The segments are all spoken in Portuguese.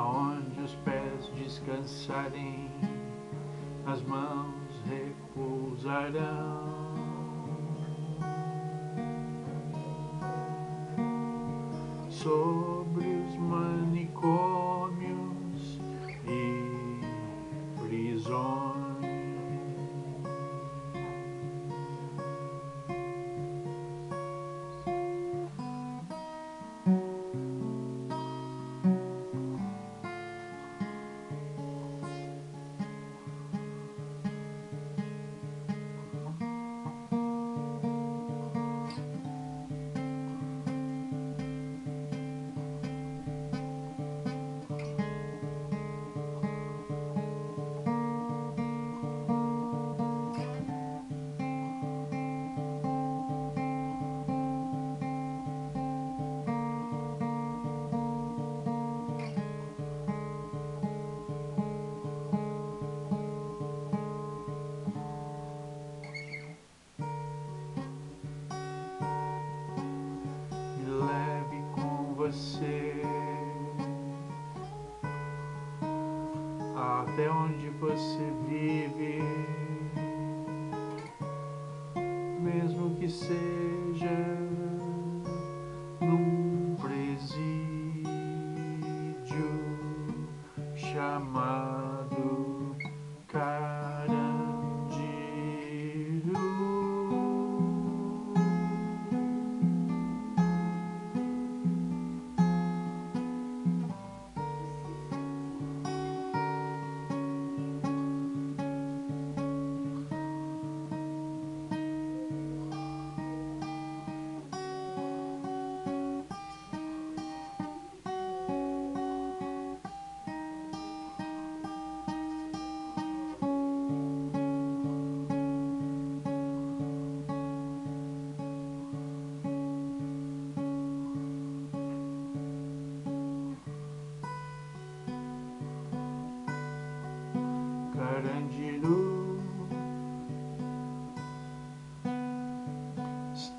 aonde os pés descansarem, as mãos repousarão. Sou até onde você vive, mesmo que seja.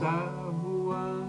está voando.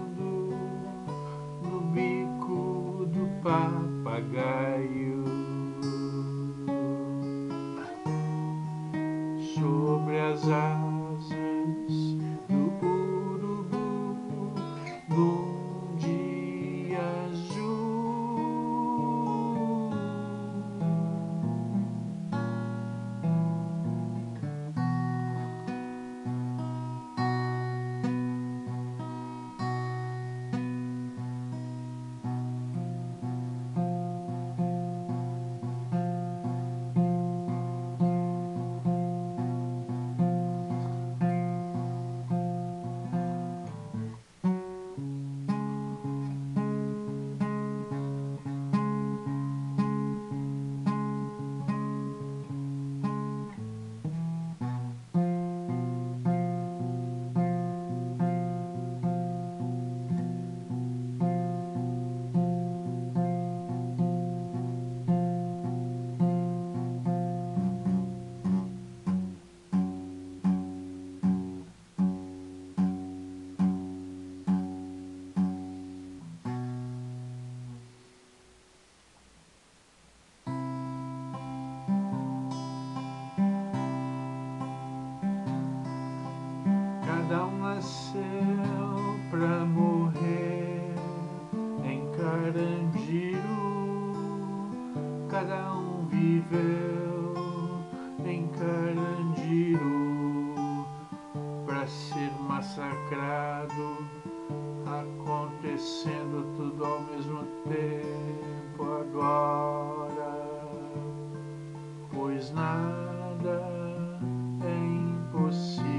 pois nada é impossível.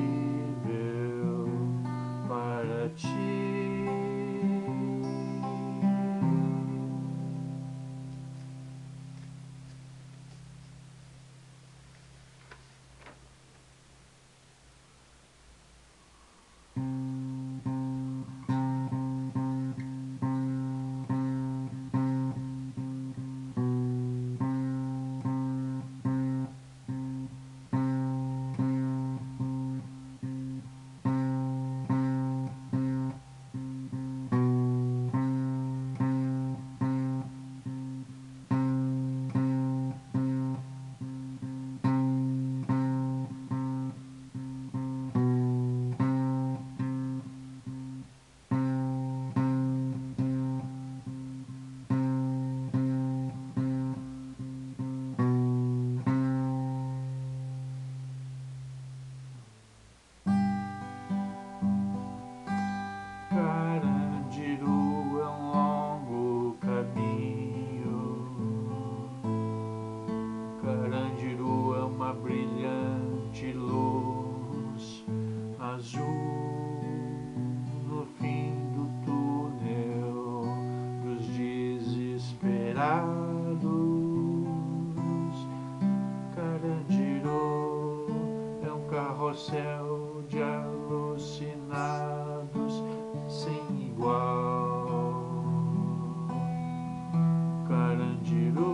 aglomerados. Carandiru é um carrossel de alucinados sem igual. Carandiru